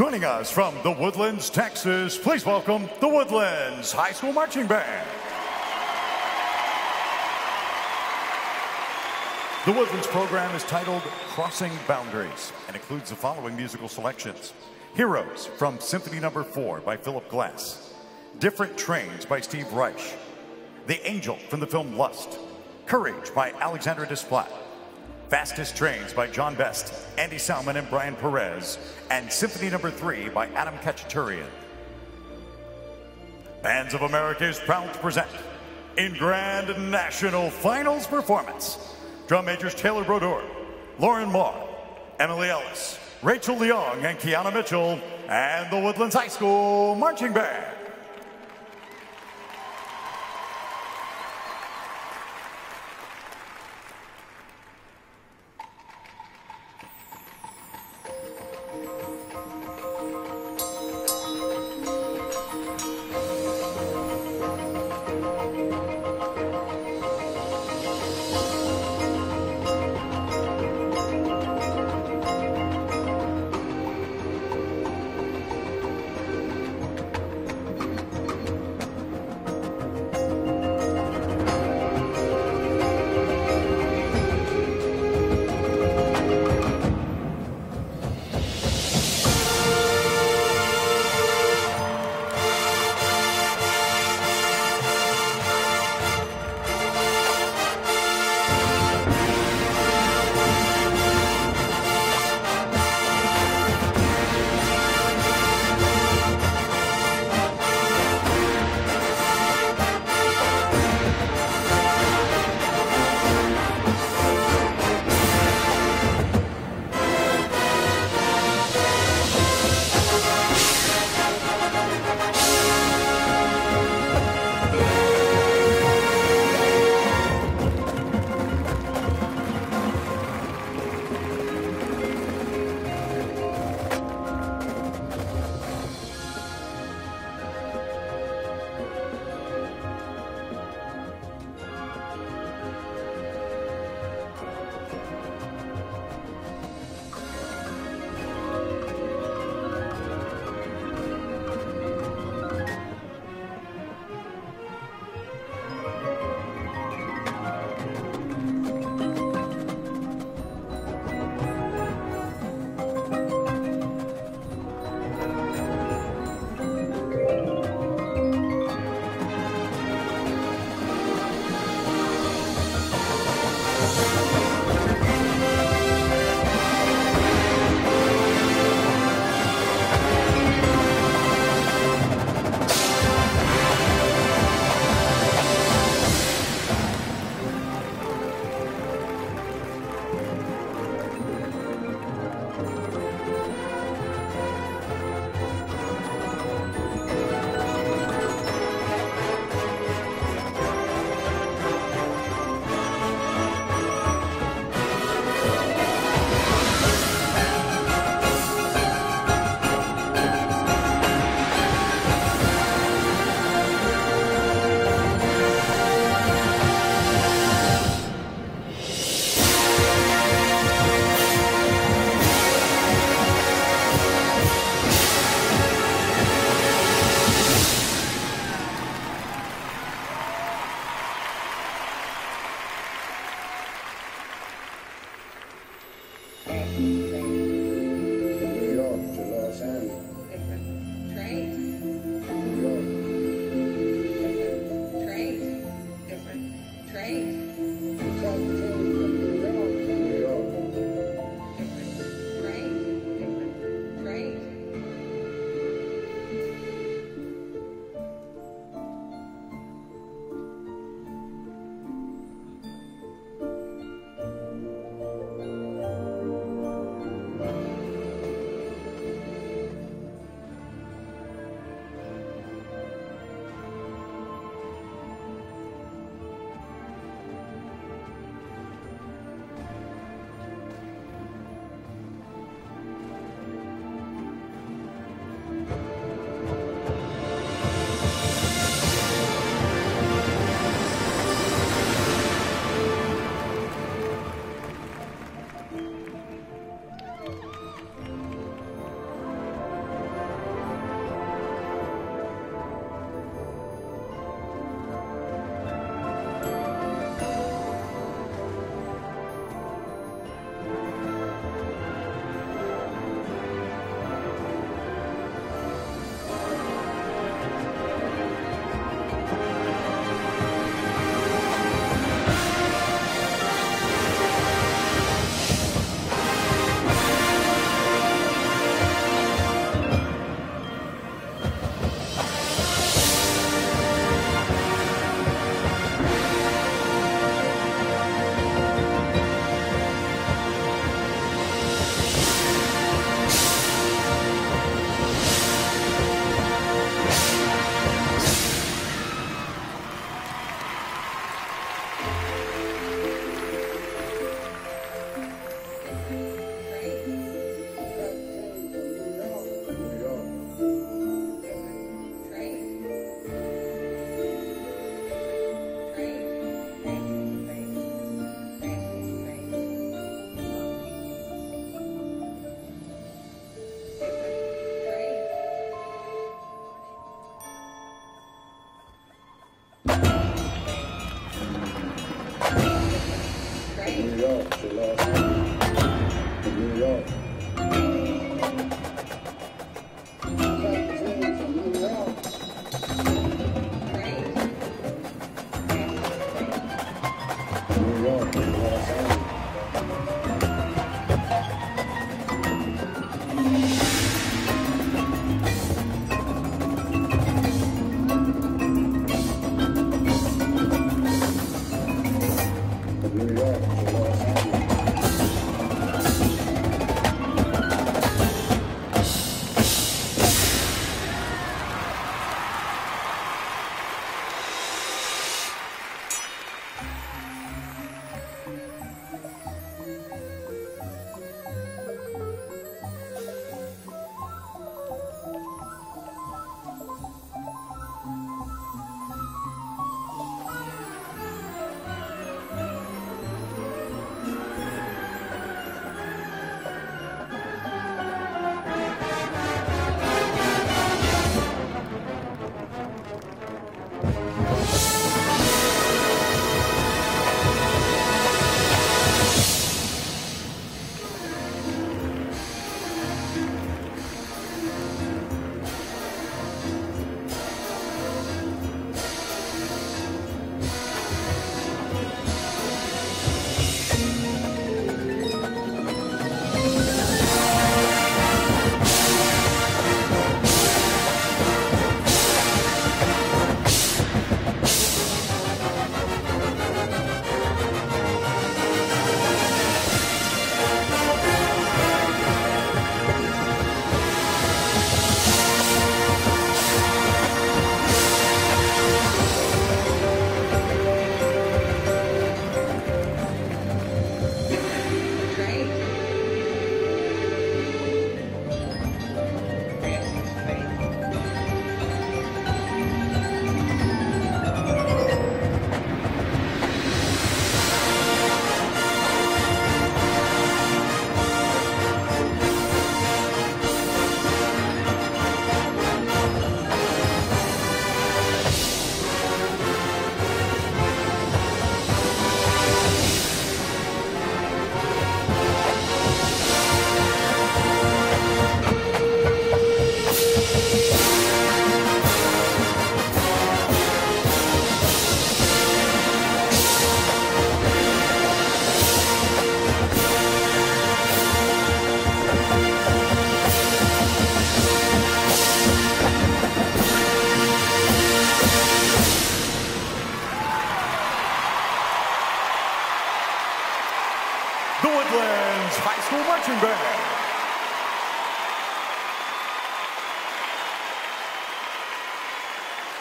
Joining us from the Woodlands, Texas, please welcome the Woodlands High School Marching Band. The Woodlands program is titled Crossing Boundaries and includes the following musical selections. Heroes from Symphony Number no. 4 by Philip Glass, Different Trains by Steve Reich, The Angel from the film Lust, Courage by Alexandre Desplat, Fastest Trains by John Best, Andy Salmon, and Brian Perez, and Symphony Number no. 3 by Aram Khachaturian. Bands of America is proud to present in Grand National Finals performance drum majors Taylor Brodeur, Lauren Marr, Emily Ellis, Rachel Leong, and Kiana Mitchell, and the Woodlands High School Marching Band.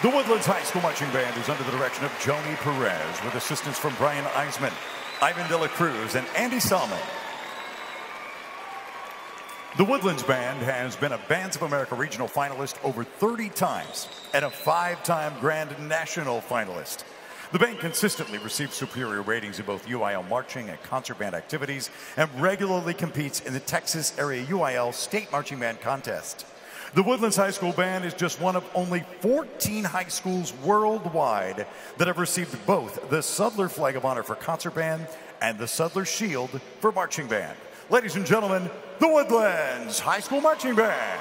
The Woodlands High School Marching Band is under the direction of Joni Perez with assistance from Brian Eisman, Ivan De La Cruz, and Andy Salmon. The Woodlands Band has been a Bands of America regional finalist over 30 times and a five-time Grand National finalist. The band consistently receives superior ratings in both UIL marching and concert band activities and regularly competes in the Texas area UIL State Marching Band Contest. The Woodlands High School Band is just one of only 14 high schools worldwide that have received both the Sudler Flag of Honor for Concert Band and the Sudler Shield for Marching Band. Ladies and gentlemen, the Woodlands High School Marching Band.